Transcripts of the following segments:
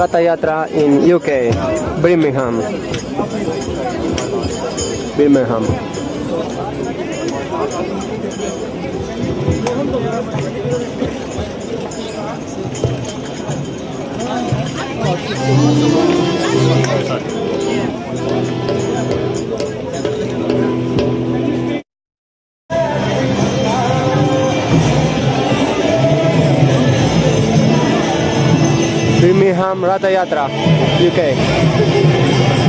Ratha Yatra in UK, Birmingham. Birmingham. Birmingham Ratha Yatra, UK.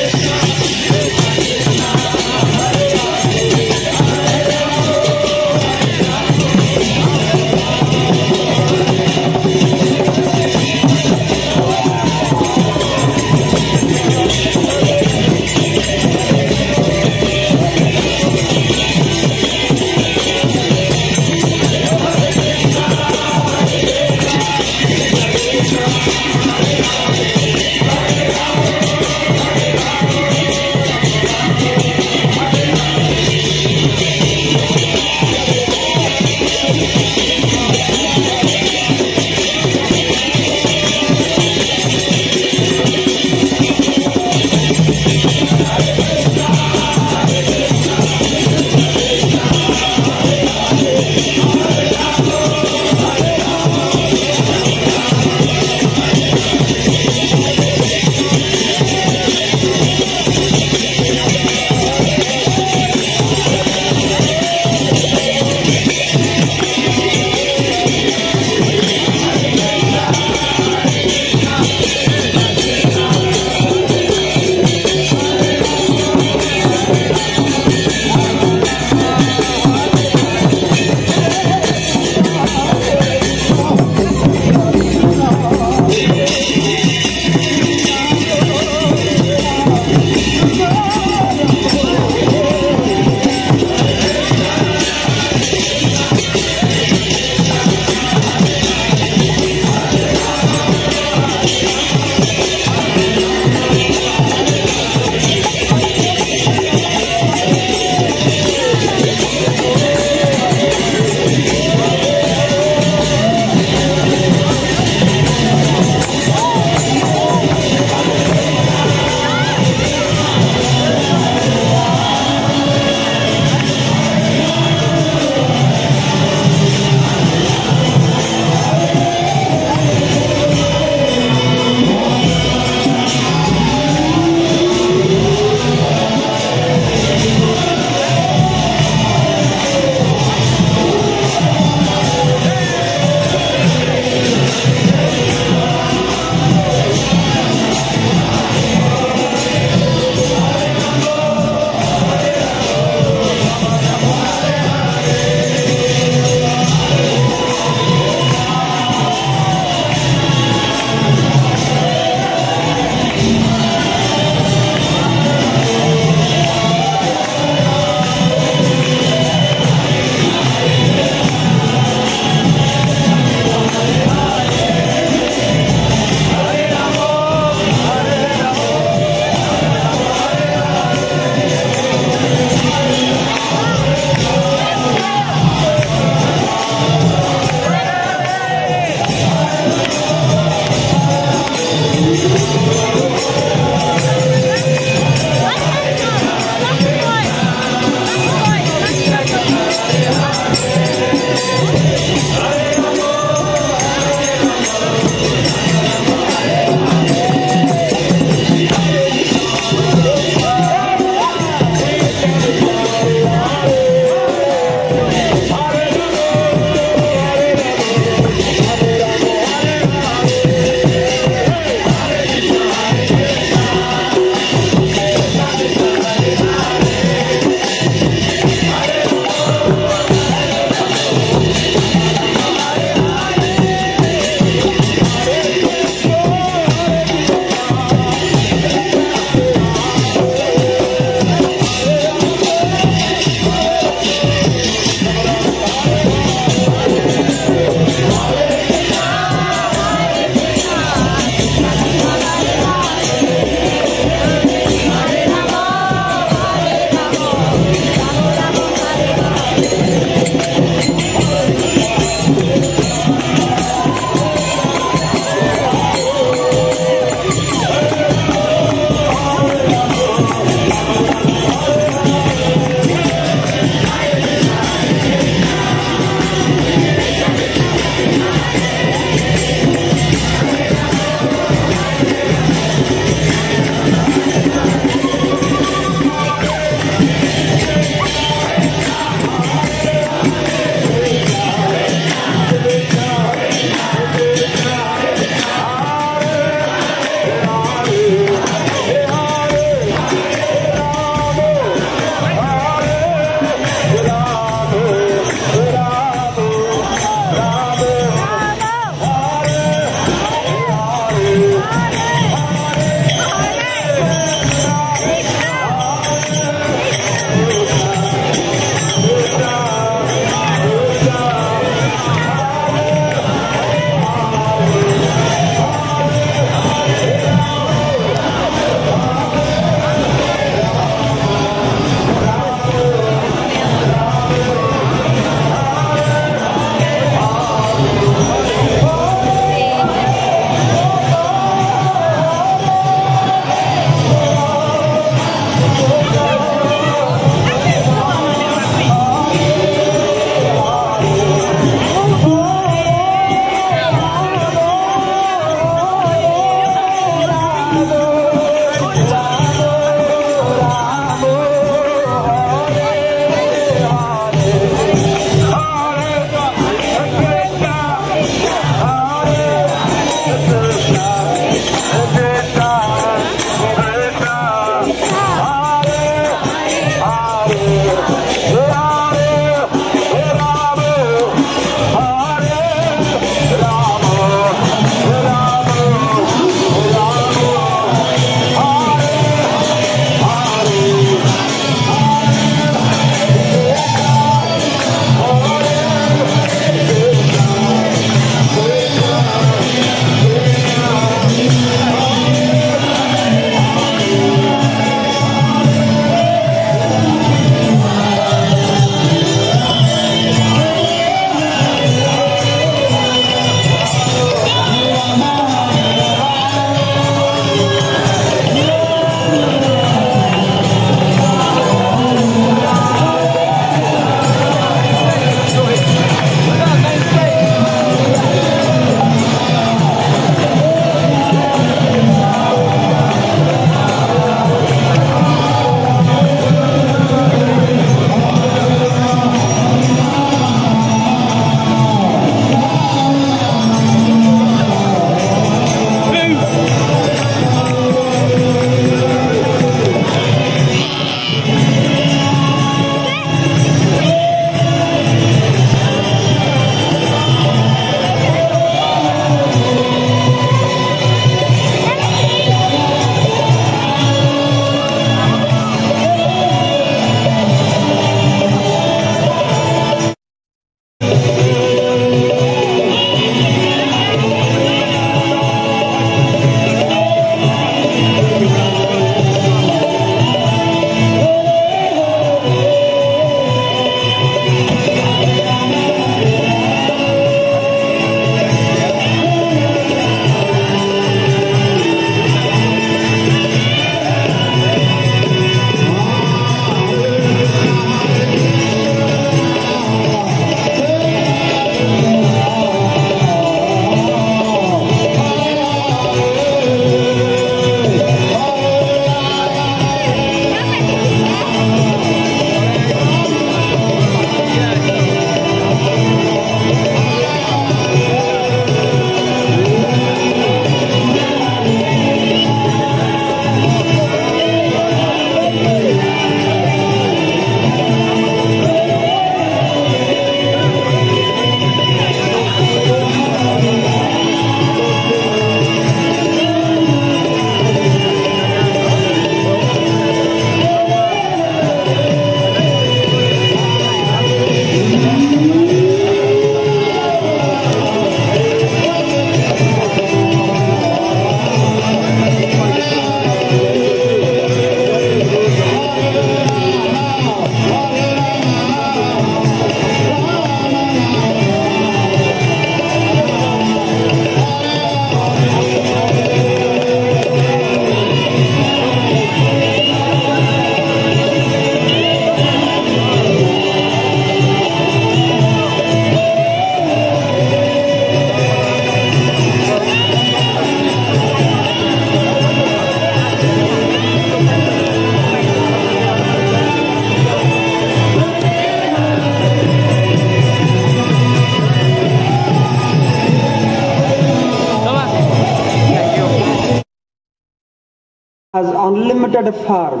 Unlimited farm.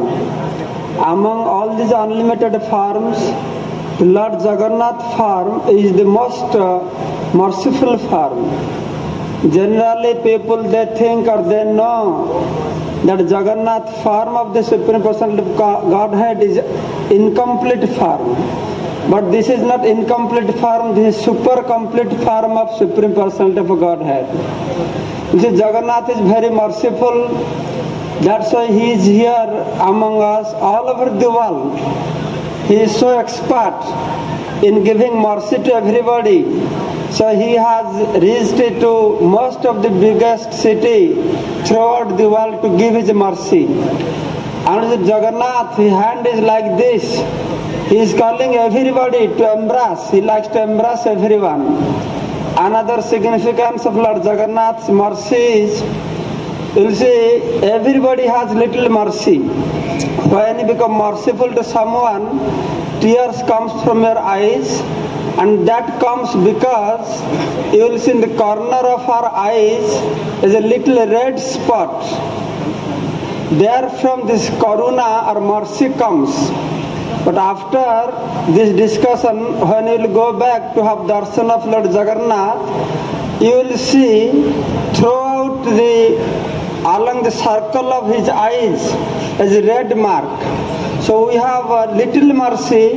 Among all these unlimited farms, the Lord Jagannath farm is the most uh, merciful farm. Generally, people they think or they know that Jagannath farm of the Supreme Personality of Godhead is incomplete farm. But this is not incomplete form, this is super complete form of Supreme Personality of Godhead. You see, Jagannath is very merciful. That's why he is here among us all over the world. He is so expert in giving mercy to everybody. So he has reached to most of the biggest city throughout the world to give his mercy. And Jagannath, his hand is like this. He is calling everybody to embrace. He likes to embrace everyone. Another significance of Lord Jagannath's mercy is, you'll see, everybody has little mercy. When you become merciful to someone, tears comes from your eyes and that comes because you will see in the corner of our eyes is a little red spot. There from this karuna or mercy comes. But after this discussion, when you will go back to have darshan of Lord Jagannath, you will see throughout the along the circle of his eyes is a red mark. So we have a little mercy,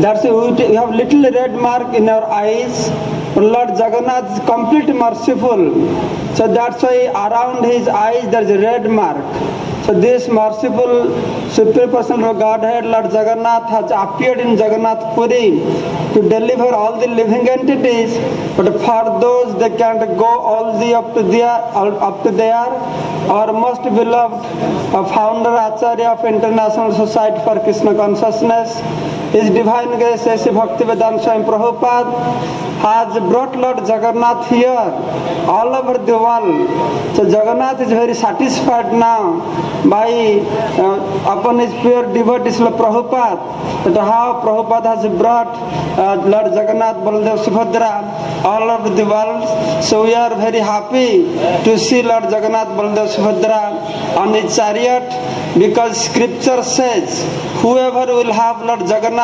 that's we have little red mark in our eyes. Lord Jagannath is completely merciful. So that's why around his eyes there is a red mark. देश merciful super person Godhead Lord Jagannath has appeared in Jagannath Puri to deliver all the living entities but for those they can't go all the up to there up to there our most beloved founder acharya of International Society for Krishna Consciousness His Divine Grace A.C. Bhaktivedanta Swami Prabhupada has brought Lord Jagannath here all over the world. So Jagannath is very satisfied now by uh, upon his pure devotees of Prabhupada that how Prabhupada has brought uh, Lord Jagannath Baladev Subhadra all over the world. So we are very happy to see Lord Jagannath Baladev Subhadra on his chariot because scripture says whoever will have Lord Jagannath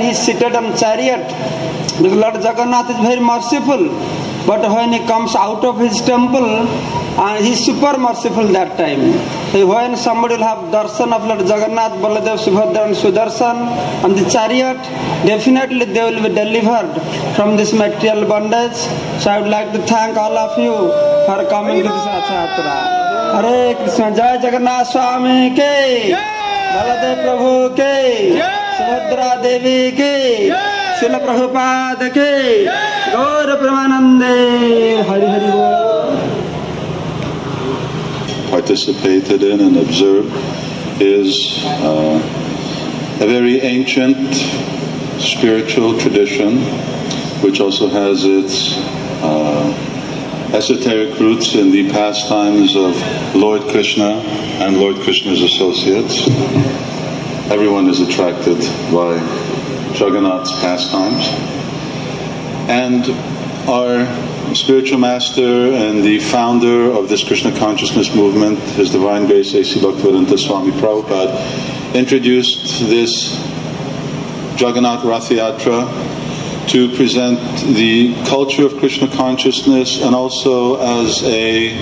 he is seated on chariot because Lord Jagannath is very merciful. But when he comes out of his temple, uh, he is super merciful that time. So when somebody will have darshan of Lord Jagannath, Baladev, Subhadra and Sudarshan on the chariot, definitely they will be delivered from this material bondage. So I would like to thank all of you for coming to this Yatra. Hare Krishna, Jai Jagannath Swami ke, Baladev Prabhu ke, Subhadra Devi ke, शिल प्रभुपाद के गौर प्रमानंदे Hari Hari participated in and observed is uh, a very ancient spiritual tradition which also has its uh, esoteric roots in the pastimes of Lord Krishna and Lord Krishna's associates. Everyone is attracted by Jagannath's pastimes. And our spiritual master and the founder of this Krishna consciousness movement, His Divine Grace A.C. Bhaktivedanta Swami Prabhupada, introduced this Jagannath Rathayatra to present the culture of Krishna consciousness and also as a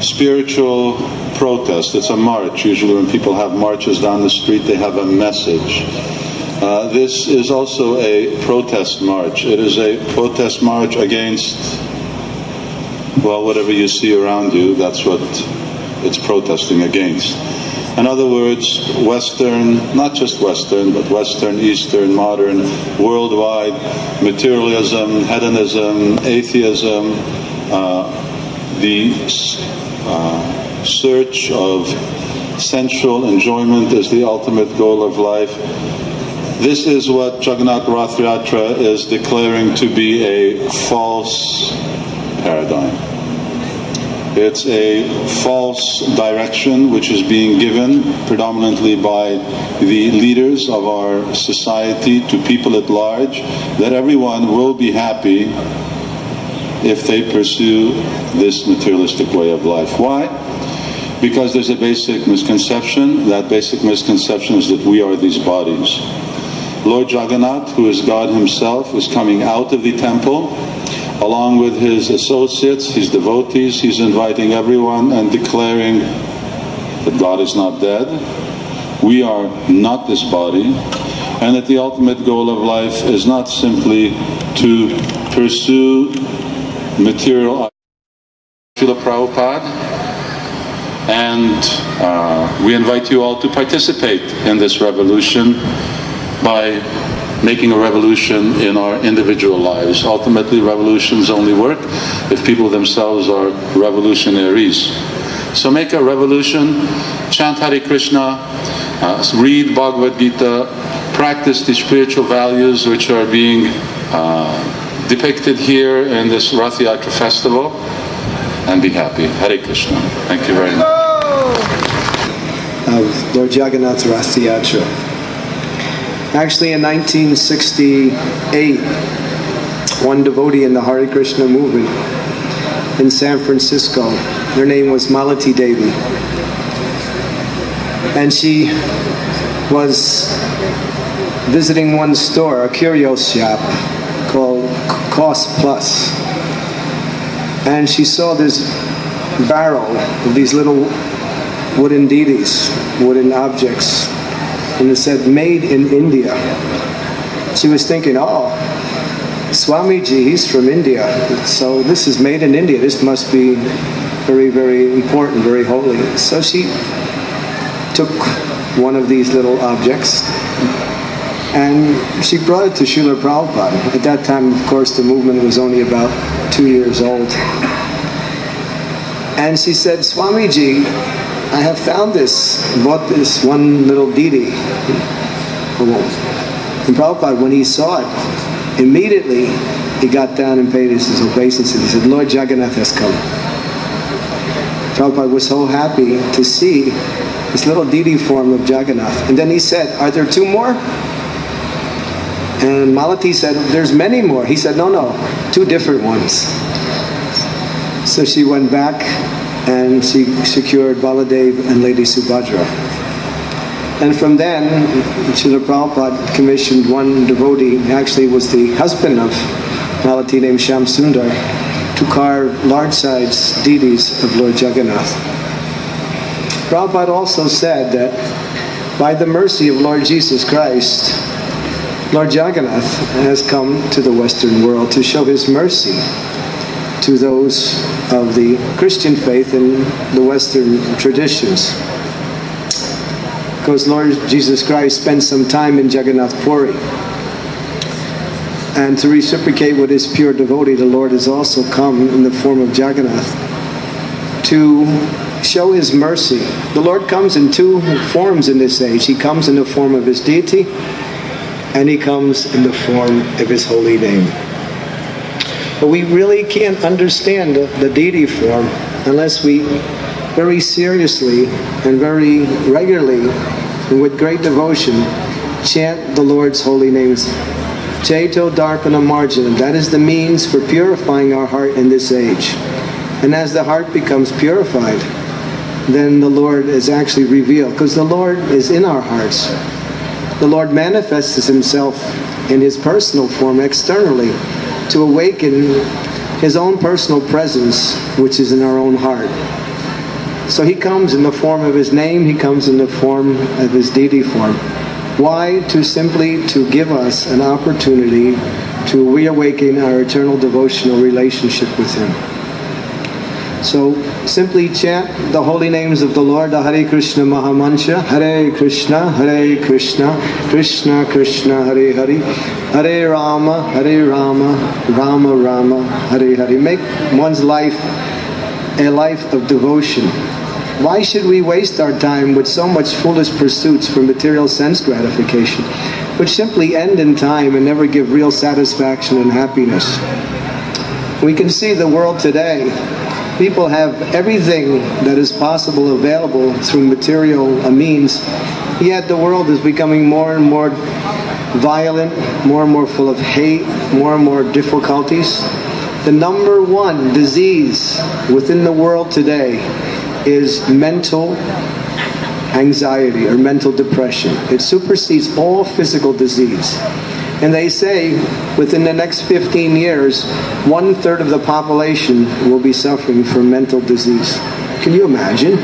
spiritual protest. It's a march. Usually, when people have marches down the street, they have a message. Uh, this is also a protest march. It is a protest march against, well, whatever you see around you, that's what it's protesting against. In other words, Western, not just Western, but Western, Eastern, modern, worldwide materialism, hedonism, atheism, uh, the uh, search of sensual enjoyment as the ultimate goal of life this is what Jagannath Rath Yatra is declaring to be a false paradigm. It's a false direction which is being given predominantly by the leaders of our society to people at large that everyone will be happy if they pursue this materialistic way of life. Why? because there's a basic misconception. That basic misconception is that we are these bodies. Lord Jagannath, who is God himself, is coming out of the temple along with his associates, his devotees. He's inviting everyone and declaring that God is not dead. We are not this body. And that the ultimate goal of life is not simply to pursue material. Srila Prabhupada, and uh, we invite you all to participate in this revolution by making a revolution in our individual lives. Ultimately, revolutions only work if people themselves are revolutionaries. So make a revolution, chant Hare Krishna, uh, read Bhagavad Gita, practice the spiritual values which are being uh, depicted here in this Rath Yatra festival, and be happy. Hare Krishna. Thank you very much. Of Lord Jagannath's Rath Yatra. Actually, in 1968, one devotee in the Hare Krishna movement in San Francisco, her name was Malati Devi. And she was visiting one store, a curio shop called Cost Plus. And she saw this barrel of these little wooden deities, wooden objects and it said made in India. She was thinking, oh, Swamiji, he's from India. So this is made in India. This must be very, very important, very holy. So she took one of these little objects and she brought it to Srila Prabhupada. At that time, of course, the movement was only about two years old. And she said, Swamiji, I have found this, bought this one little deity. And Prabhupada, when he saw it, immediately he got down and paid his obeisance. He said, Lord Jagannath has come. Prabhupada was so happy to see this little deity form of Jagannath. And then he said, are there two more? And Malati said, there's many more. He said, no, no, two different ones. So she went back and she secured Baladev and Lady Subhadra. And from then, Srila Prabhupada commissioned one devotee, actually was the husband of Malati named Shyam Sundar, to carve large-sized deities of Lord Jagannath. Prabhupada also said that by the mercy of Lord Jesus Christ, Lord Jagannath has come to the Western world to show his mercy to those of the Christian faith and the Western traditions. Because Lord Jesus Christ spent some time in Jagannath Puri. And to reciprocate with his pure devotee, the Lord has also come in the form of Jagannath to show his mercy. The Lord comes in two forms in this age. He comes in the form of his deity, and he comes in the form of his holy name. But we really can't understand the, deity form unless we very seriously and very regularly and with great devotion chant the Lord's holy names. Chaito Darpana Marjana, that is the means for purifying our heart in this age. And as the heart becomes purified, then the Lord is actually revealed because the Lord is in our hearts. The Lord manifests himself in his personal form externally to awaken his own personal presence, which is in our own heart. So he comes in the form of his name, he comes in the form of his deity form. Why? To simply to give us an opportunity to reawaken our eternal devotional relationship with him. So simply chant the holy names of the Lord, the Hare Krishna Mahamantra, Hare Krishna, Hare Krishna, Krishna Krishna, Hare Hare, Hare Rama, Hare Rama, Rama Rama, Hare Hare. Make one's life a life of devotion. Why should we waste our time with so much foolish pursuits for material sense gratification, which simply end in time and never give real satisfaction and happiness? We can see the world today people have everything that is possible available through material means, yet the world is becoming more and more violent, more and more full of hate, more and more difficulties. The number one disease within the world today is mental anxiety or mental depression. It supersedes all physical disease. And they say within the next 15 years, one third of the population will be suffering from mental disease. Can you imagine?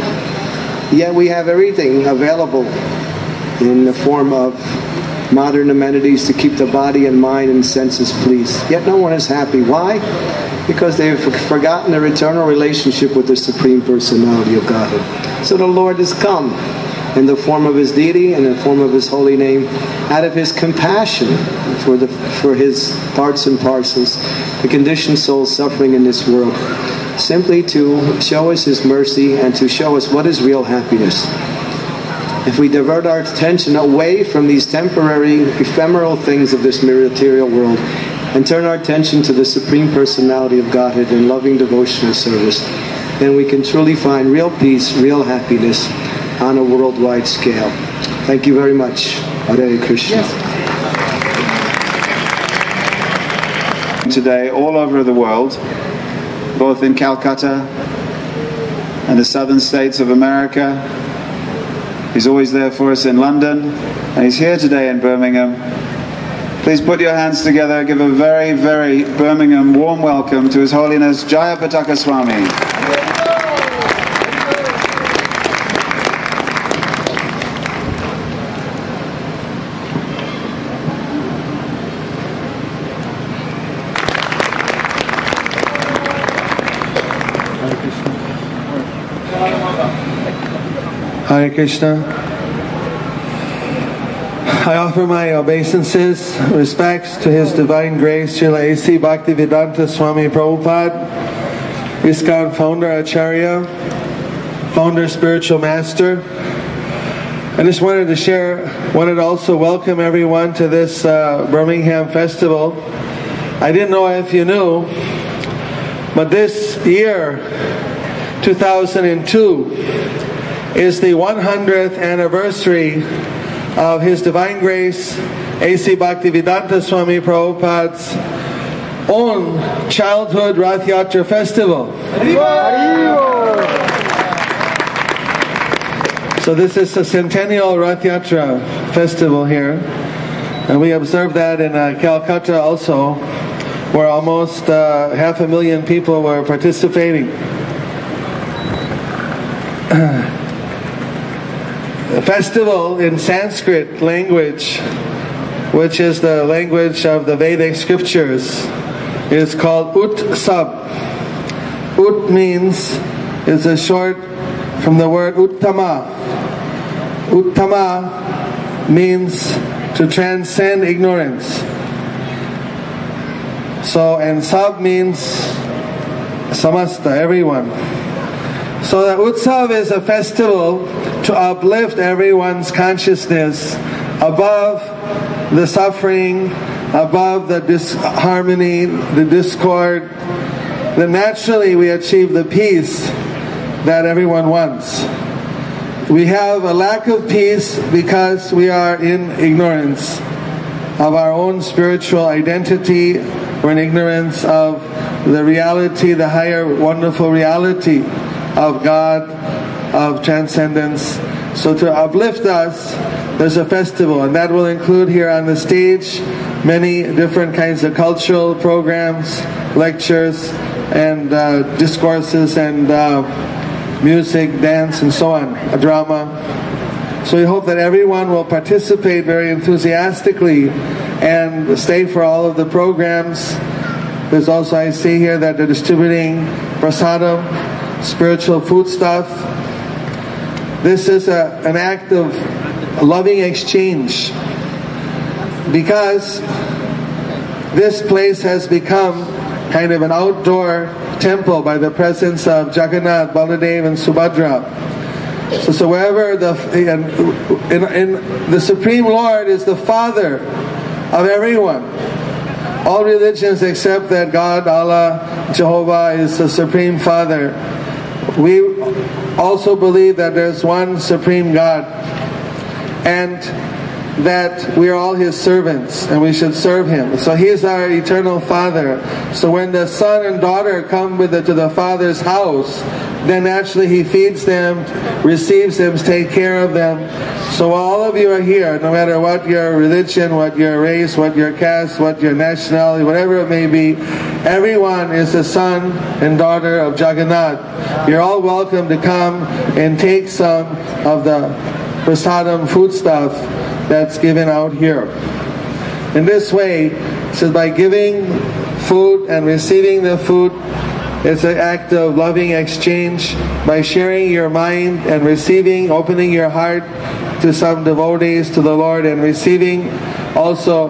Yet we have everything available in the form of modern amenities to keep the body and mind and senses pleased. Yet no one is happy. Why? Because they've forgotten their eternal relationship with the Supreme Personality of Godhead. So the Lord has come in the form of his deity and in the form of his holy name, out of his compassion for the for his parts and parcels, the conditioned souls suffering in this world, simply to show us his mercy and to show us what is real happiness. If we divert our attention away from these temporary, ephemeral things of this material world and turn our attention to the Supreme Personality of Godhead in loving devotional service, then we can truly find real peace, real happiness on a worldwide scale. Thank you very much. Hare Krishna. Today, all over the world, both in Calcutta and the southern states of America. He's always there for us in London, and he's here today in Birmingham. Please put your hands together, give a very, very Birmingham warm welcome to His Holiness Jayapataka Swami. Krishna. I offer my obeisances, respects to His Divine Grace, Srila A.C. Bhaktivedanta Swami Prabhupada, ISKCON founder Acharya, founder spiritual master. I just wanted to share, wanted to also welcome everyone to this uh, Birmingham festival. I didn't know if you knew, but this year, 2002, is the 100th anniversary of His Divine Grace A.C. Bhaktivedanta Swami Prabhupada's own childhood Rath Yatra festival. So this is a centennial Rath Yatra festival here. And we observed that in uh, Calcutta also, where almost uh, half a million people were participating. Festival in Sanskrit language, which is the language of the Vedic scriptures, is called Utsav. Ut means is a short from the word Uttama. Uttama means to transcend ignorance. So, and Sab means samasta, everyone. So the Utsav is a festival to uplift everyone's consciousness above the suffering, above the disharmony, the discord, then naturally we achieve the peace that everyone wants. We have a lack of peace because we are in ignorance of our own spiritual identity. We're in ignorance of the reality, the higher wonderful reality of God, of transcendence. So to uplift us, there's a festival, and that will include here on the stage many different kinds of cultural programs, lectures, and uh, discourses, and uh, music, dance, and so on, a drama. So we hope that everyone will participate very enthusiastically and stay for all of the programs. There's also, I see here that they're distributing prasadam, spiritual food stuff. This is a, an act of loving exchange because this place has become kind of an outdoor temple by the presence of Jagannath, Baladev, and Subhadra. So, so wherever the in, in, the Supreme Lord is the Father of everyone. All religions accept that God, Allah, Jehovah is the Supreme Father. We also believe that there's one Supreme God. And that we are all his servants and we should serve him. So he's our eternal father. So when the son and daughter come with it to the father's house, then naturally he feeds them, receives them, takes care of them. So all of you are here, no matter what your religion, what your race, what your caste, what your nationality, whatever it may be, everyone is a son and daughter of Jagannath. You're all welcome to come and take some of the prasadam foodstuff that's given out here. In this way, so by giving food and receiving the food, it's an act of loving exchange by sharing your mind and receiving, opening your heart to some devotees to the Lord and receiving also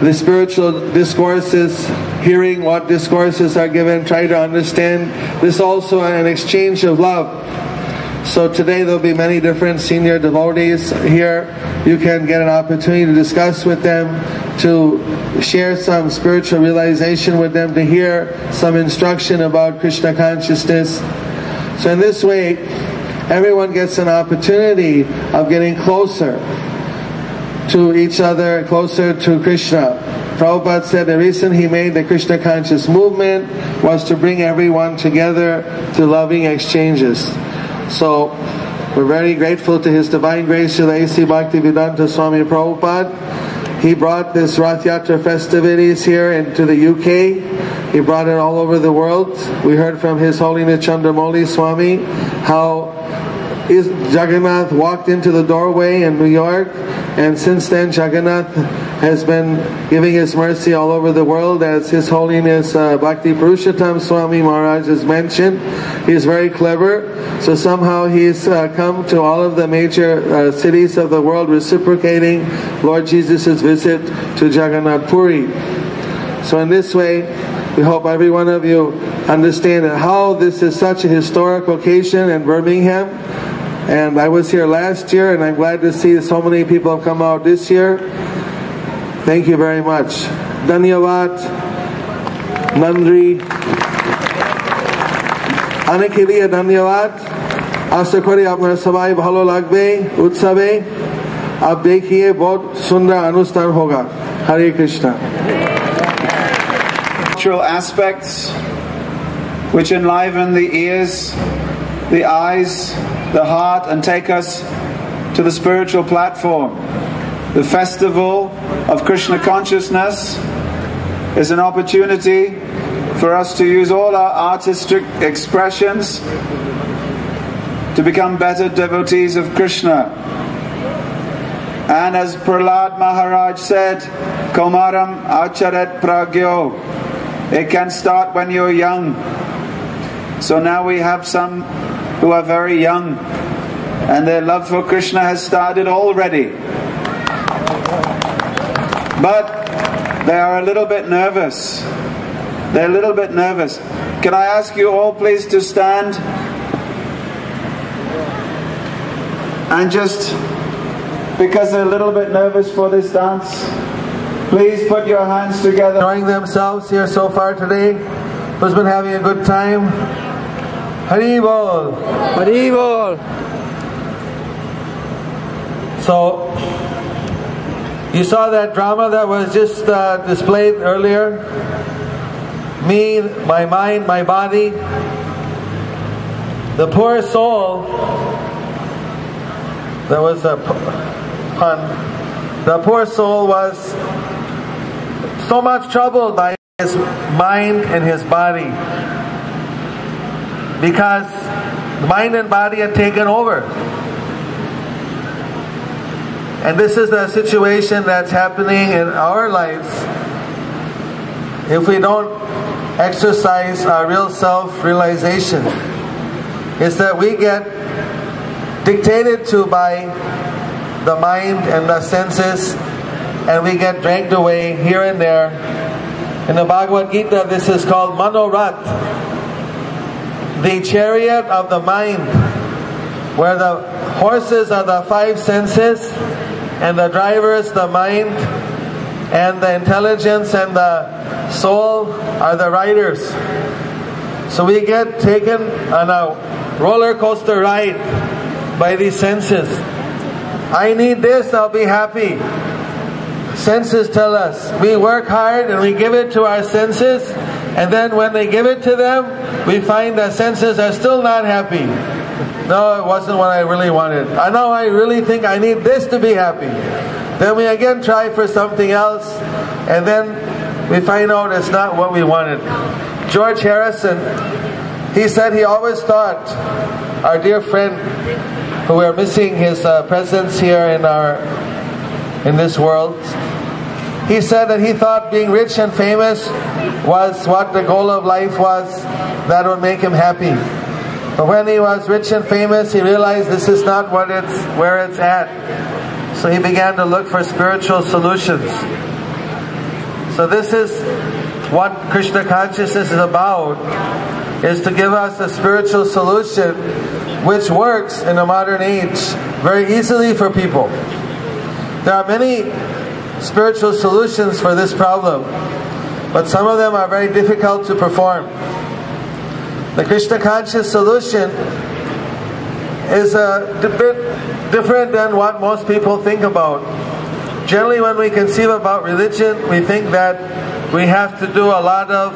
the spiritual discourses, hearing what discourses are given, try to understand. This also an exchange of love. So today there'll be many different senior devotees here. You can get an opportunity to discuss with them, to share some spiritual realization with them, to hear some instruction about Krishna consciousness. So in this way, everyone gets an opportunity of getting closer to each other, closer to Krishna. Prabhupada said the reason he made the Krishna conscious movement was to bring everyone together to loving exchanges. So we're very grateful to His Divine Grace Srila A.C. Bhaktivedanta Swami Prabhupada. He brought this Rath Yatra festivities here into the UK. He brought it all over the world. We heard from His Holiness Chandramauli Swami how Jagannath walked into the doorway in New York, and since then Jagannath has been giving his mercy all over the world, as His Holiness uh, Bhakti Purushottam Swami Maharaj has mentioned. He's very clever, so somehow he's uh, come to all of the major uh, cities of the world reciprocating Lord Jesus' visit to Jagannath Puri. So in this way, we hope every one of you understand how this is such a historic occasion in Birmingham. And I was here last year, and I'm glad to see so many people have come out this year. Thank you very much. Dhanyavad, Nandri, অনেক লিয়ে ধন্যবাদ আশা করি আপনারা সবাই ভালো লাগবে উৎসবে आप देखिए बहुत सुंदर अनुष्ठान होगा हरे Krishna Cultural aspects which enliven the ears, the eyes, the heart, and take us to the spiritual platform. the festival of Krishna consciousness is an opportunity for us to use all our artistic expressions to become better devotees of Krishna. And as Prahlad Maharaj said, Komaram acharet pragyo. It can start when you're young. So now we have some who are very young and their love for Krishna has started already. But they are a little bit nervous. They're a little bit nervous. Can I ask you all please to stand and just because they're a little bit nervous for this dance, please put your hands together. Enjoying themselves here so far today. Who's been having a good time? Hari Bol. Haribol. So, you saw that drama that was just uh, displayed earlier? Me, my mind, my body. The poor soul, that was a pun. The poor soul was so much troubled by his mind and his body because mind and body had taken over. And this is the situation that's happening in our lives if we don't exercise our real self realization. Is that we get dictated to by the mind and the senses, and we get dragged away here and there. In the Bhagavad Gita, this is called Manorat, the chariot of the mind, where the horses are the five senses, and the drivers the mind, and the intelligence and the soul are the riders. So we get taken on a roller coaster ride by these senses. I need this, I'll be happy. Senses tell us we work hard and we give it to our senses, and then when they give it to them, we find that senses are still not happy. No, it wasn't what I really wanted. I know I really think I need this to be happy. Then we again try for something else, and then we find out it's not what we wanted. George Harrison, he said he always thought our dear friend, who we're missing his uh, presence here in our in this world, he said that he thought being rich and famous was what the goal of life was. That would make him happy. But when he was rich and famous, he realized this is not what it's where it's at. So he began to look for spiritual solutions. So this is what Krishna consciousness is about is to give us a spiritual solution which works in the modern age very easily for people. There are many spiritual solutions for this problem, but some of them are very difficult to perform. The Krishna conscious solution is a bit different than what most people think about. Generally, when we conceive about religion, we think that we have to do a lot of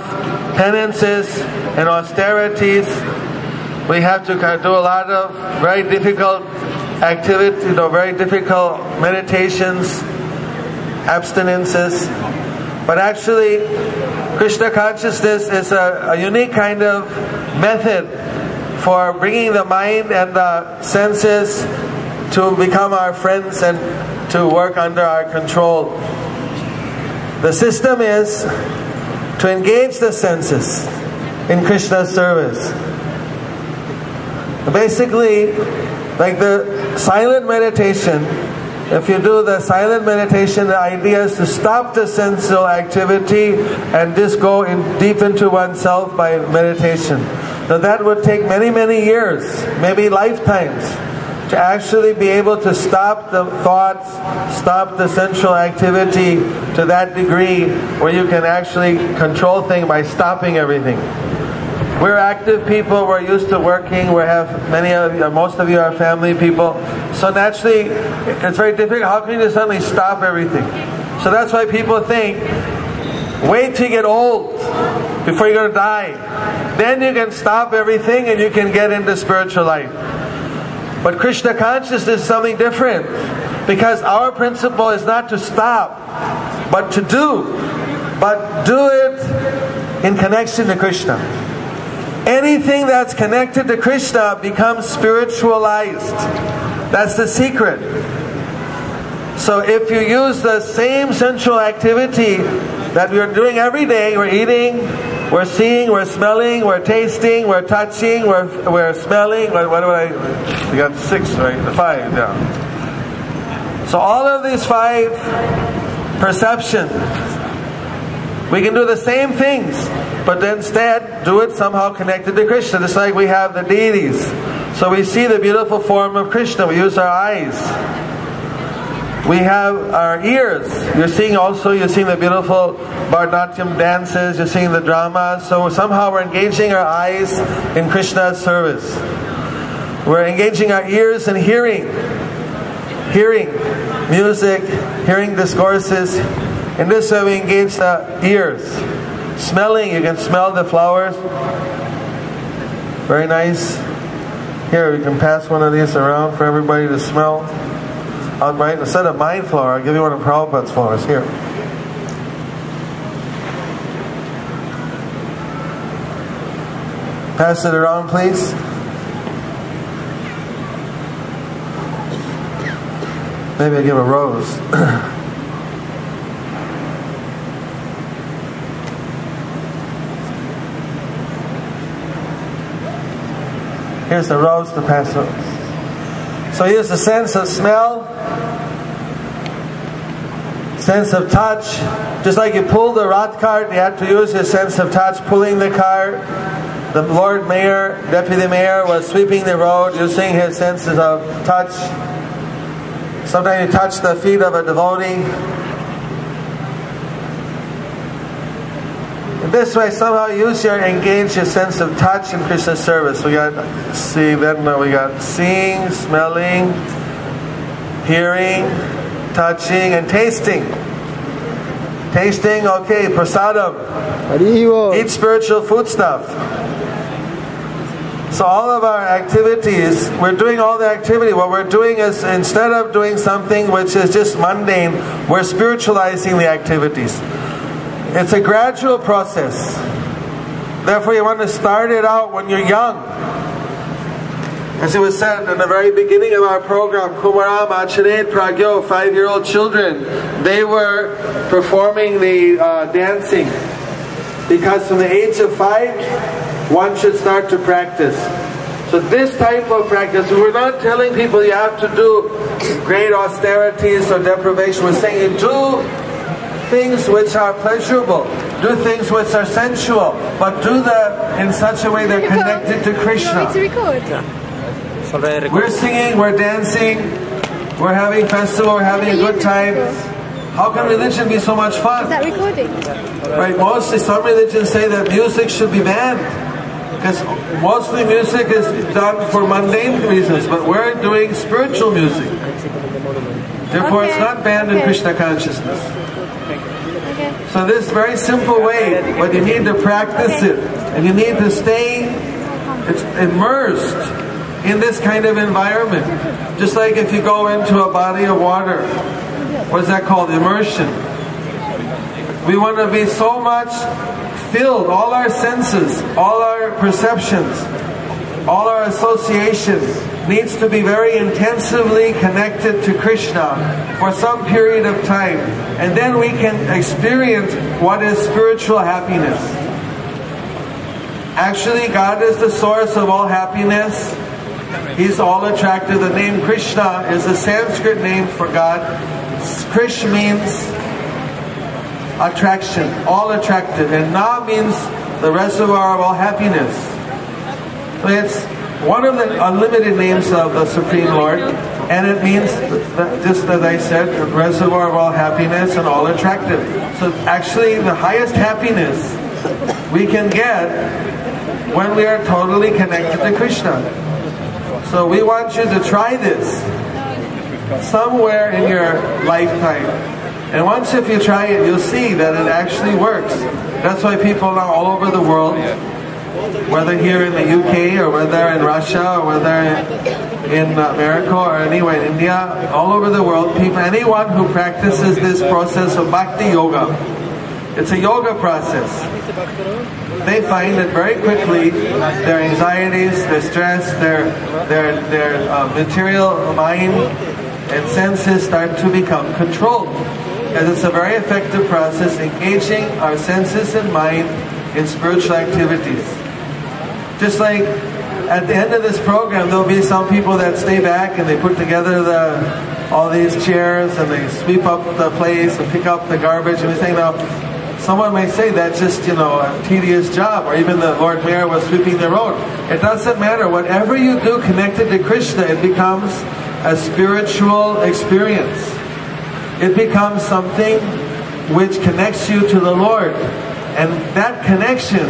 penances and austerities. We have to do a lot of very difficult activities, you know, very difficult meditations, abstinences. But actually, Krishna consciousness is a, a unique kind of method for bringing the mind and the senses to become our friends and to work under our control. The system is to engage the senses in Krishna's service. Basically, like the silent meditation, if you do the silent meditation, the idea is to stop the sensual activity and just go in deep into oneself by meditation. Now that would take many, many years, maybe lifetimes, to actually be able to stop the thoughts, stop the sensual activity to that degree where you can actually control things by stopping everything. We're active people. We're used to working. We have many of you, most of you are family people. So naturally, it's very difficult. How can you just suddenly stop everything? So that's why people think, wait till you get old before you're going to die. Then you can stop everything and you can get into spiritual life. But Krishna consciousness is something different because our principle is not to stop, but to do. But do it in connection to Krishna. Anything that's connected to Krishna becomes spiritualized. That's the secret. So if you use the same sensual activity that we're doing every day, we're eating, we're seeing, we're smelling, we're tasting, we're touching, we're, we're smelling. What, what do I? Got six, right? Five, yeah. So all of these five perceptions, we can do the same things, but then instead do it somehow connected to Krishna. Just like we have the deities. So we see the beautiful form of Krishna. We use our eyes. We have our ears. You're seeing also, you're seeing the beautiful Bharatanatyam dances, you're seeing the dramas. So somehow we're engaging our eyes in Krishna's service. We're engaging our ears in hearing. Hearing music, hearing discourses. In this way we engage the ears. Smelling, you can smell the flowers. Very nice. Here, we can pass one of these around for everybody to smell. All right, instead of mine flower, I'll give you one of Prabhupada's flowers. Here. Pass it around, please. Maybe I give a rose. Here's the rose to pass on. So here's the sense of smell, sense of touch. Just like you pull the Rath cart, you have to use your sense of touch pulling the cart. The Lord Mayor, Deputy Mayor was sweeping the road using his senses of touch. Sometimes you touch the feet of a devotee. In this way, somehow use your engage your sense of touch in Krishna's service. We got see, then we got seeing, smelling, hearing, touching, and tasting. Tasting, okay, prasadam. Eat spiritual food stuff. So all of our activities, we're doing all the activity. What we're doing is instead of doing something which is just mundane, we're spiritualizing the activities. It's a gradual process. Therefore, you want to start it out when you're young. As it was said in the very beginning of our program, Kumaram, Acharet, Pragyo, five-year-old children, they were performing the uh, dancing. Because from the age of five, one should start to practice. So this type of practice, we're not telling people you have to do great austerities or deprivation. We're saying you do things which are pleasurable, do things which are sensual, but do them in such a way they're connected to You want me to Krishna. record? We're singing, we're dancing, we're having festival, we're having a good time. How can religion be so much fun? Is fun? that recording? Right, mostly some religions say that music should be banned. Because mostly music is done for mundane reasons, but we're doing spiritual music. Therefore, it's not banned in. Krishna consciousness. So this very simple way, but you need to practice it, and you need to stay it's immersed in this kind of environment. Just like if you go into a body of water, what is that called? Immersion. We want to be so much filled, all our senses, all our perceptions, all our association needs to be very intensively connected to Krishna for some period of time. And then we can experience what is spiritual happiness. Actually, God is the source of all happiness. He's all attractive. The name Krishna is a Sanskrit name for God. Krish means attraction, all attractive. And Na means the reservoir of all happiness. It's one of the unlimited names of the Supreme Lord, and it means, just as I said, reservoir of all happiness and all attractive. So actually, the highest happiness we can get when we are totally connected to Krishna. So we want you to try this somewhere in your lifetime. And once if you try it, you'll see that it actually works. That's why people now all over the world, whether here in the UK or whether in Russia or whether in America or anywhere in India, all over the world, people, anyone who practices this process of bhakti yoga, it's a yoga process. They find that very quickly their anxieties, their stress, their their their uh, material mind and senses start to become controlled. Because it's a very effective process engaging our senses and mind in spiritual activities. Just like at the end of this program, there'll be some people that stay back and they put together the all these chairs and they sweep up the place and pick up the garbage and everything. Now, someone may say that's just you know a tedious job, or even the Lord Mayor was sweeping the road. It doesn't matter. Whatever you do connected to Krishna, it becomes a spiritual experience. It becomes something which connects you to the Lord, and that connection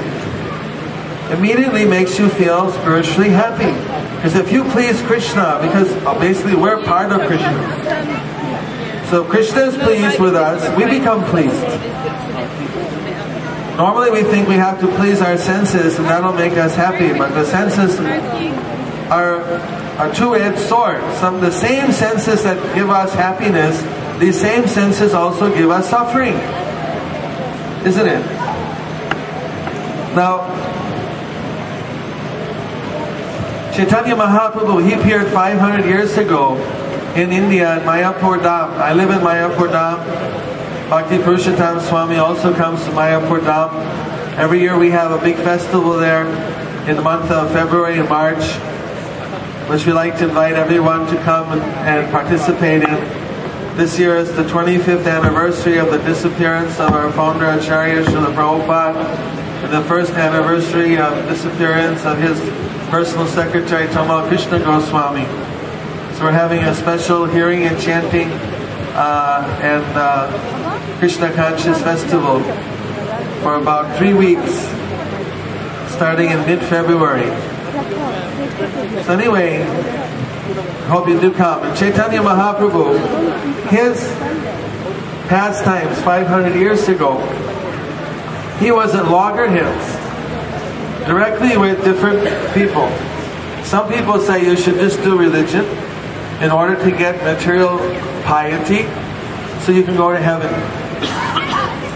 immediately makes you feel spiritually happy. Because if you please Krishna, because basically we're part of Krishna. So if Krishna is pleased with us, we become pleased. Normally we think we have to please our senses and that'll make us happy, but the senses are a two-edged sword. Some the same senses that give us happiness, these same senses also give us suffering. Isn't it? Now, Chaitanya Mahaprabhu, he appeared 500 years ago in India in Mayapur Dham. I live in Mayapur Dham. Bhakti Purushottam Swami also comes to Mayapur Dham. Every year we have a big festival there in the month of February and March, which we like to invite everyone to come and, participate in. This year is the 25th anniversary of the disappearance of our founder Acharya Srila Prabhupada, and the first anniversary of disappearance of his personal secretary Tamal Krishna Goswami. So we're having a special hearing and chanting uh, and uh, Krishna Conscious Festival for about three weeks, starting in mid-February. So anyway, Hope you do come. And Chaitanya Mahaprabhu, his pastimes 500 years ago, he was at loggerheads, directly with different people. Some people say you should just do religion in order to get material piety so you can go to heaven.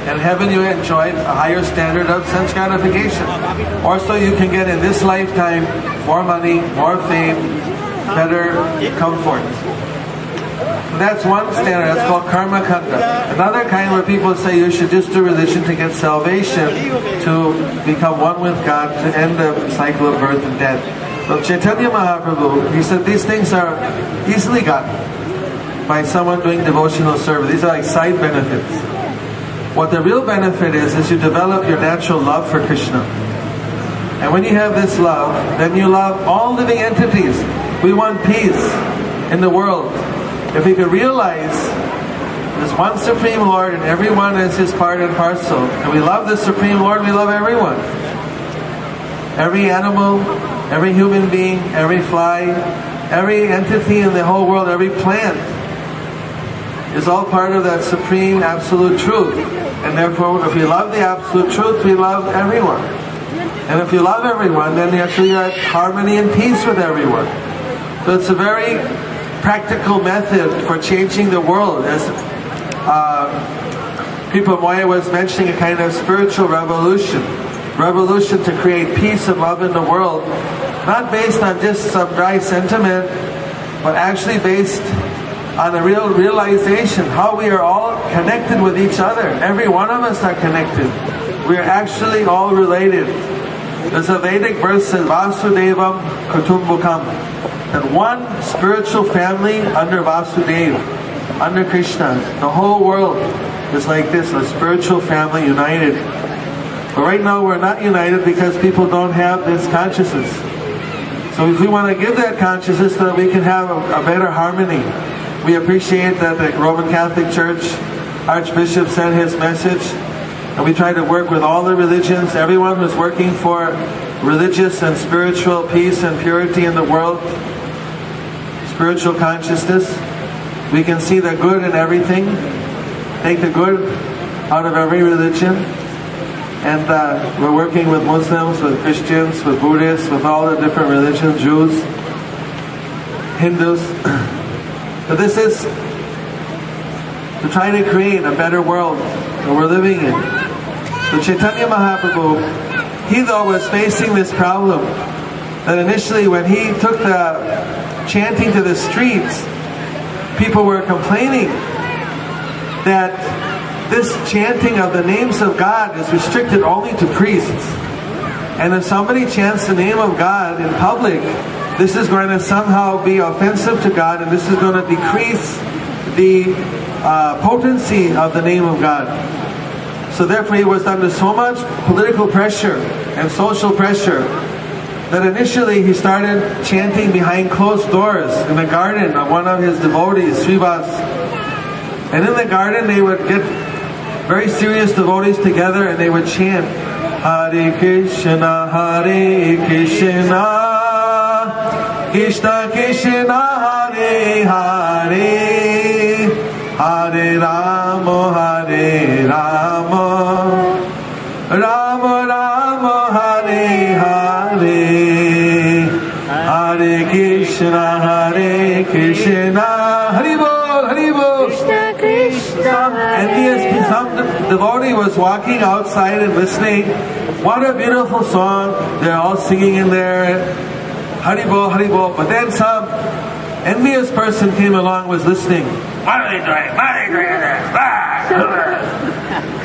In heaven you enjoy a higher standard of sense gratification. Or so you can get in this lifetime more money, more fame, better comfort. That's one standard, that's called karma kanda. Another kind where people say you should just do religion to get salvation, to become one with God, to end the cycle of birth and death. But Chaitanya Mahaprabhu, he said these things are easily gotten by someone doing devotional service. These are like side benefits. What the real benefit is, is you develop your natural love for Krishna. And when you have this love, then you love all living entities. We want peace in the world. If we could realize there's one Supreme Lord and everyone is His part and parcel, and we love the Supreme Lord, we love everyone. Every animal, every human being, every fly, every entity in the whole world, every plant is all part of that supreme absolute truth. And therefore, if we love the absolute truth, we love everyone. And if you love everyone, then actually you're at harmony and peace with everyone. So it's a very practical method for changing the world. As uh, Kripamoya was mentioning, a kind of spiritual revolution. Revolution to create peace and love in the world, not based on just some dry sentiment, but actually based on a real realization how we are all connected with each other. Every one of us are connected. We are actually all related. There's a Vedic verse says, Vasudevam Kutumbakam. That one spiritual family under Vasudeva, under Krishna, the whole world is like this, a spiritual family united. But right now we're not united because people don't have this consciousness. So if we want to give that consciousness so that we can have a, a better harmony, we appreciate that the Roman Catholic Church Archbishop sent his message, and we try to work with all the religions, everyone who's working for religious and spiritual peace and purity in the world, spiritual consciousness. We can see the good in everything, take the good out of every religion. And uh, we're working with Muslims, with Christians, with Buddhists, with all the different religions, Jews, Hindus. But this is to try to create a better world that we're living in. So Chaitanya Mahaprabhu, he though was facing this problem that initially when he took the chanting to the streets, people were complaining that this chanting of the names of God is restricted only to priests. And if somebody chants the name of God in public, this is going to somehow be offensive to God and this is going to decrease the uh, potency of the name of God. So therefore he was under so much political pressure and social pressure that initially he started chanting behind closed doors in the garden of one of his devotees, Srivas. And in the garden they would get very serious devotees together and they would chant Hare Krishna, Hare Krishna, Krishna Krishna, Hare Hare, Hare Rama, Hare Rama, Rama Rama, Hare Hare, Hare Krishna, Hare Krishna, Hare Bol, Hare Bol. Krishna Krishna And Hare he, some devotee was walking outside and listening. What a beautiful song. They're all singing in there. Haribol, Haribol. But then some envious person came along, was listening. What are they doing? What are they doing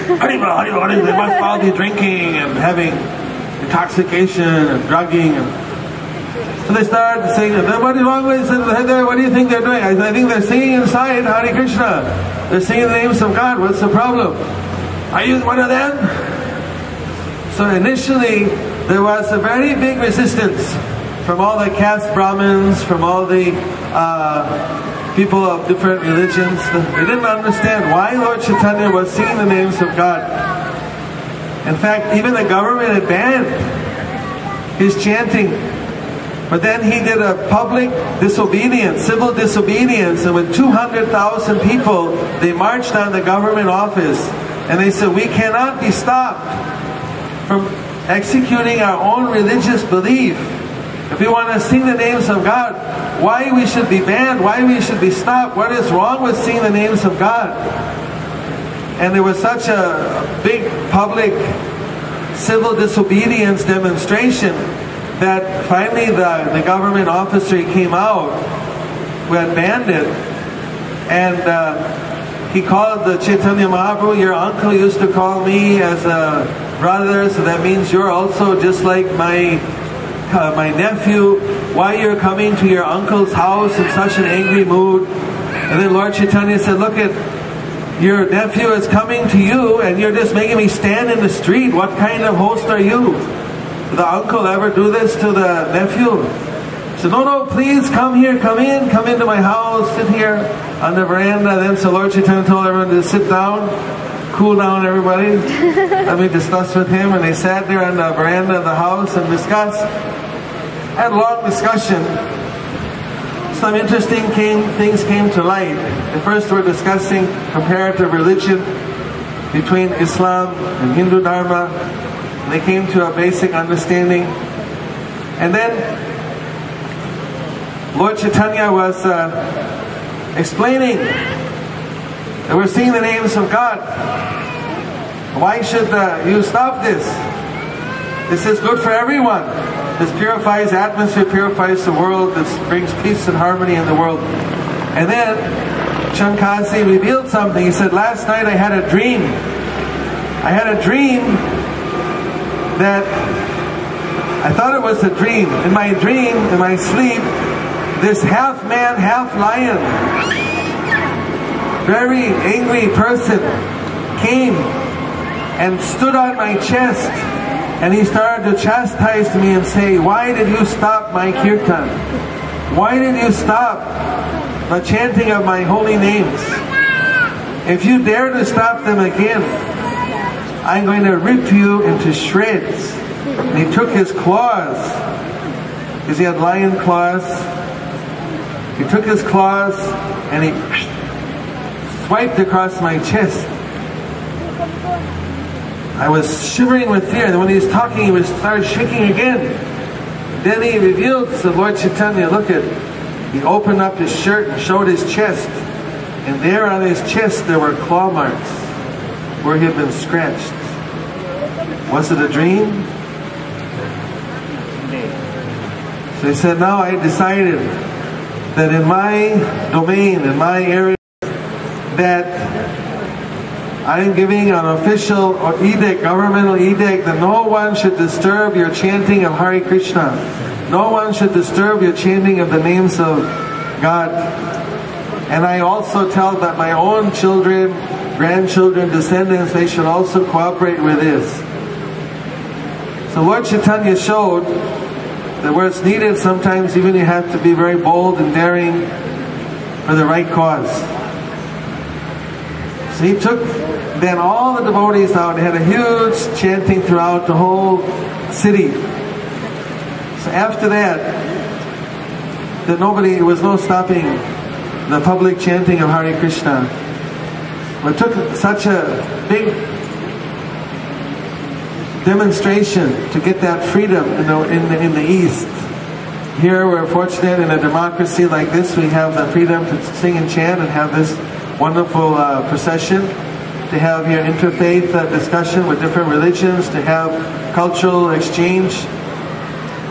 Haribol, Haribol, Haribol. They must all be drinking and having intoxication and drugging. And so they started singing. What is wrong with it? What do you think they're doing? I, I think they're singing inside Hare Krishna. They're singing the names of God. What's the problem? Are you one of them? So initially, there was a very big resistance from all the caste Brahmins, from all the uh, people of different religions. They didn't understand why Lord Chaitanya was singing the names of God. In fact, even the government had banned his chanting But then he did a public disobedience, civil disobedience, and with 200,000 people, they marched on the government office. And they said, We cannot be stopped from executing our own religious belief. If we want to sing the names of God, why we should be banned, why we should be stopped, what is wrong with singing the names of God? And there was such a big public civil disobedience demonstration that finally the, the government officer came out who had banned it and uh, he called the Chaitanya Mahaprabhu, your uncle used to call me as a brother, so that means you're also just like my uh, my nephew. Why you're coming to your uncle's house in such an angry mood? And then Lord Chaitanya said, look at your nephew is coming to you and you're just making me stand in the street. What kind of host are you? Did the uncle ever do this to the nephew? He said, no, no, please come here, come in, come into my house, sit here on the veranda. Then so Lord Chaitanya told everyone to sit down, cool down everybody. Let me discuss with him. And they sat there on the veranda of the house and discussed. Had a long discussion some interesting came, things came to light. At first, we're discussing comparative religion between Islam and Hindu Dharma. They came to a basic understanding. And then Lord Chaitanya was uh, explaining that we're seeing the names of God. Why should uh, you stop this? This is good for everyone. This purifies atmosphere, purifies the world. This brings peace and harmony in the world. And then Chand Kazi revealed something. He said, Last night I had a dream. I had a dream that I thought it was a dream. In my dream, in my sleep, this half man, half lion, very angry person came and stood on my chest and he started to chastise me and say, Why did you stop my kirtan? Why did you stop the chanting of my holy names? If you dare to stop them again, I'm going to rip you into shreds. And he took his claws, because he had lion claws. He took his claws and he swiped across my chest. I was shivering with fear. And when he was talking, he was started shaking again. Then he revealed to Lord Chaitanya, look at, he opened up his shirt and showed his chest. And there on his chest there were claw marks where he had been scratched. Was it a dream? So he said, now I decided that in my domain, in my area, that I am giving an official edict, governmental edict, that no one should disturb your chanting of Hare Krishna. No one should disturb your chanting of the names of God. And I also tell that my own children, grandchildren, descendants, they should also cooperate with this. So Lord Chaitanya showed that where it's needed, sometimes even you have to be very bold and daring for the right cause. So he took then all the devotees out and had a huge chanting throughout the whole city. So after that, that nobody, there was no stopping the public chanting of Hare Krishna. It took such a big demonstration to get that freedom in the, in the, in the East. Here we're fortunate in a democracy like this, we have the freedom to sing and chant and have this wonderful uh, procession, to have here interfaith uh, discussion with different religions, to have cultural exchange.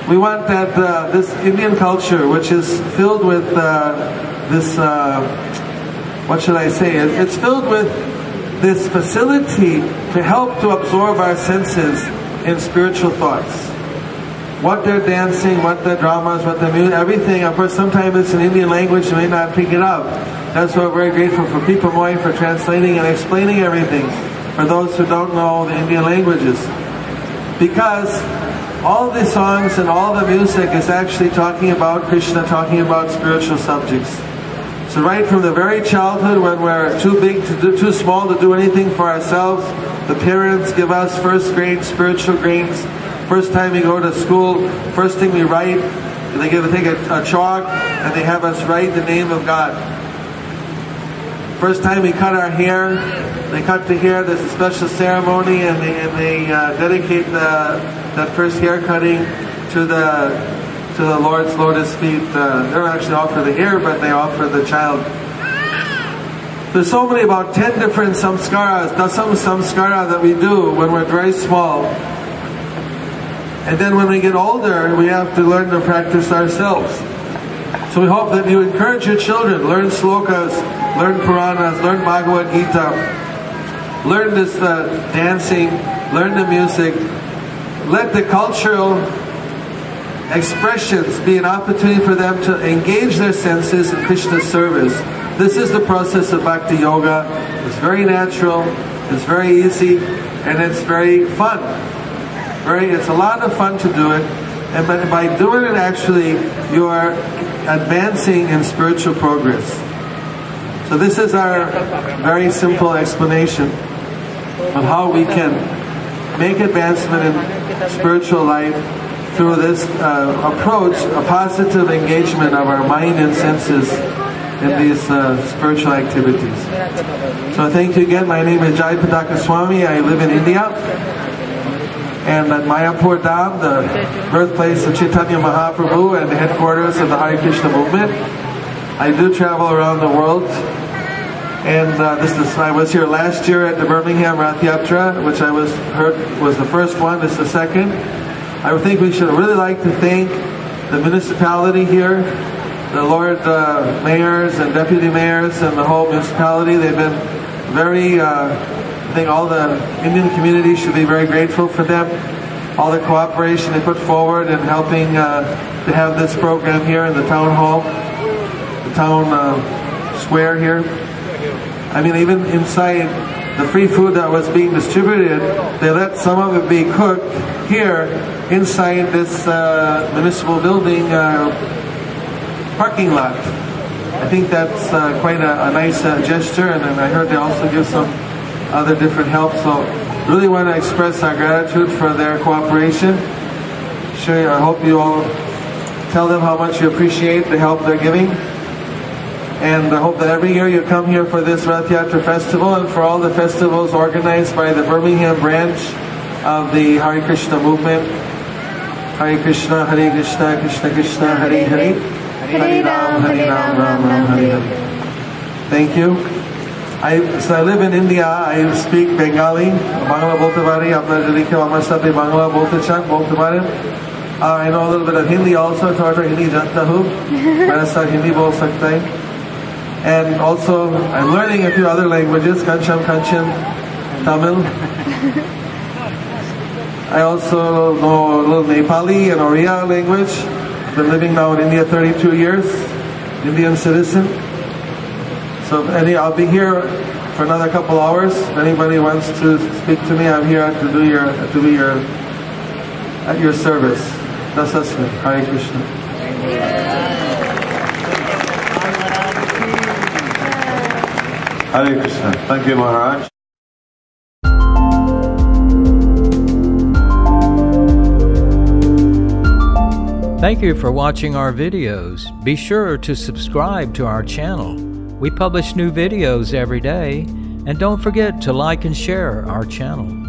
We want that uh, this Indian culture, which is filled with uh, this, uh, what should I say? It's filled with this facility to help to absorb our senses in spiritual thoughts. What they're dancing, what the dramas, what the music, everything. Of course, sometimes it's in Indian language, you may not pick it up. That's why we're very grateful for Pipa Moy for translating and explaining everything for those who don't know the Indian languages. Because all the songs and all the music is actually talking about Krishna, talking about spiritual subjects. So right from the very childhood when we're too big to do, too small to do anything for ourselves, the parents give us first grade spiritual grades. First time we go to school, first thing we write they give take a, a chalk and they have us write the name of God. First time we cut our hair, they cut the hair. There's a special ceremony, and they, and they uh, dedicate the, that first hair cutting to the to the Lord's lotus feet. Uh, they don't actually offer the hair, but they offer the child. There's so many, about 10 different samskaras, dasam samskara that we do when we're very small. And then when we get older, we have to learn to practice ourselves. So we hope that you encourage your children, learn slokas, learn Puranas, learn Bhagavad Gita, learn this uh, dancing, learn the music. Let the cultural expressions be an opportunity for them to engage their senses in Krishna's service. This is the process of Bhakti Yoga. It's very natural, it's very easy, and it's very fun. Very, it's a lot of fun to do it, and by, by doing it, actually, you are advancing in spiritual progress. So this is our very simple explanation of how we can make advancement in spiritual life through this uh, approach, a positive engagement of our mind and senses in these uh, spiritual activities. So thank you again. My name is Jayapataka Swami. I live in India. And at Mayapur Dham, the birthplace of Chaitanya Mahaprabhu and the headquarters of the Hare Krishna movement. I do travel around the world. And uh, this is, I was here last year at the Birmingham Rath Yatra, which I was heard was the first one. This is the second. I think we should really like to thank the municipality here, the Lord uh, mayors and deputy mayors and the whole municipality. They've been very, uh, think all the Indian community should be very grateful for them. All the cooperation they put forward in helping uh, to have this program here in the town hall, the town uh, square here. I mean, even inside the free food that was being distributed, they let some of it be cooked here inside this uh, municipal building uh, parking lot. I think that's uh, quite a, a nice uh, gesture, and, and I heard they also give some other different help. So, really want to express our gratitude for their cooperation. Sure, I hope you all tell them how much you appreciate the help they're giving. And I hope that every year you come here for this Rath Yatra festival and for all the festivals organized by the Birmingham branch of the Hare Krishna movement. Hare Krishna, Hare Krishna, Krishna Krishna, Hare Hare. Hare Ram, Hare Ram, Ram Ram. Thank you. I, so I live in India. I speak Bengali. Bangla বলতে পারি আপনারা যদি কেউ আমার সাথে বাংলা বলতে চান বলতে পারেন Uh, I know a little bit of Hindi also. थोड़ा हिंदी जानता हूँ मेरे साथ हिंदी बोल सकता है and also I'm learning a few other languages, Kancham, Kanchan, Tamil. I also know a little Nepali and Oriya language. Been living now in India 32 years, Indian citizen. So any, I'll be here for another couple hours. If anybody wants to speak to me, I'm here to do your to be your at your service. That's us, Hare Krishna. Hare Krishna. Thank you, Maharaj. Thank you for watching our videos. Be sure to subscribe to our channel. We publish new videos every day, and don't forget to like and share our channel.